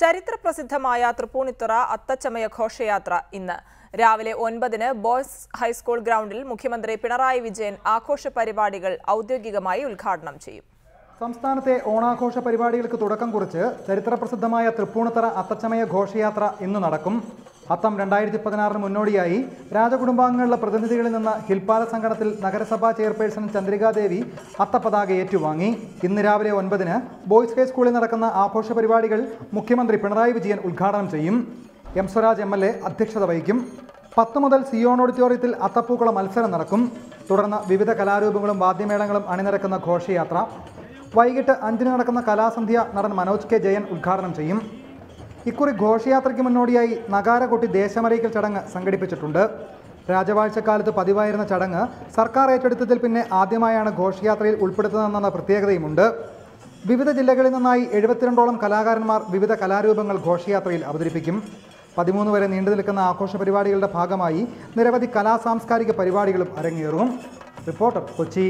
ചരിത്രപ്രസിദ്ധമായ തൃപ്പൂണിത്തുറ അത്തച്ചമയ ഘോഷയാത്ര ഇന്ന്. രാവിലെ ഒൻപതിന് ബോയ്സ് ഹൈസ്കൂൾ ഗ്രൗണ്ടിൽ മുഖ്യമന്ത്രി പിണറായി വിജയൻ ആഘോഷ പരിപാടികൾ ഔദ്യോഗികമായി ഉദ്ഘാടനം ചെയ്യും. സംസ്ഥാനത്തെ ഓണാഘോഷ പരിപാടികൾക്ക് തുടക്കം കുറിച്ച് ചരിത്ര പ്രസിദ്ധമായ തൃപ്പൂണിത്തുറ അത്തച്ചമയ ഘോഷയാത്ര ഇന്ന് നടക്കും. അത്തം രണ്ടായിരത്തി പതിനാറിന് മുന്നോടിയായി രാജകുടുംബാംഗങ്ങളുടെ പ്രതിനിധികളിൽ നിന്ന് ഹിൽപ്പാല സംഘടനത്തിൽ നഗരസഭാ ചെയർപേഴ്സൺ ചന്ദ്രികാദേവി അത്തപതാക ഏറ്റുവാങ്ങി. ഇന്ന് രാവിലെ ഒൻപതിന് ബോയ്സ് ഹൈസ്കൂളിൽ നടക്കുന്ന ആഘോഷ പരിപാടികൾ മുഖ്യമന്ത്രി പിണറായി വിജയൻ ഉദ്ഘാടനം ചെയ്യും. M Swaraj M L A അധ്യക്ഷത വഹിക്കും. പത്ത് മുതൽ സിയോൺ ഓഡിറ്റോറിയത്തിൽ അത്തപ്പൂക്കള മത്സരം നടക്കും. തുടർന്ന് വിവിധ കലാരൂപങ്ങളും വാദ്യമേളങ്ങളും അണിനിരക്കുന്ന ഘോഷയാത്ര. വൈകിട്ട് അഞ്ചിന് നടക്കുന്ന കലാസന്ധ്യ നടൻ മനോജ് കെ ജയൻ ഉദ്ഘാടനം ചെയ്യും. ഇക്കുറി ഘോഷയാത്രയ്ക്ക് മുന്നോടിയായി നഗാര കൊട്ടി ദേശമറിയിക്കൽ ചടങ്ങ് സംഘടിപ്പിച്ചിട്ടുണ്ട്. രാജവാഴ്ചക്കാലത്ത് പതിവായിരുന്ന ചടങ്ങ് സർക്കാർ ഏറ്റെടുത്തതിൽ പിന്നെ ആദ്യമായാണ് ഘോഷയാത്രയിൽ ഉൾപ്പെടുത്തുന്നതെന്ന പ്രത്യേകതയുമുണ്ട്. വിവിധ ജില്ലകളിൽ നിന്നായി എഴുപത്തിരണ്ടോളം കലാകാരന്മാർ വിവിധ കലാരൂപങ്ങൾ ഘോഷയാത്രയിൽ അവതരിപ്പിക്കും. പതിമൂന്ന് വരെ നീണ്ടു നിൽക്കുന്ന ആഘോഷ പരിപാടികളുടെ ഭാഗമായി നിരവധി കലാ സാംസ്കാരിക പരിപാടികളും അരങ്ങേറും. റിപ്പോർട്ടർ കൊച്ചി.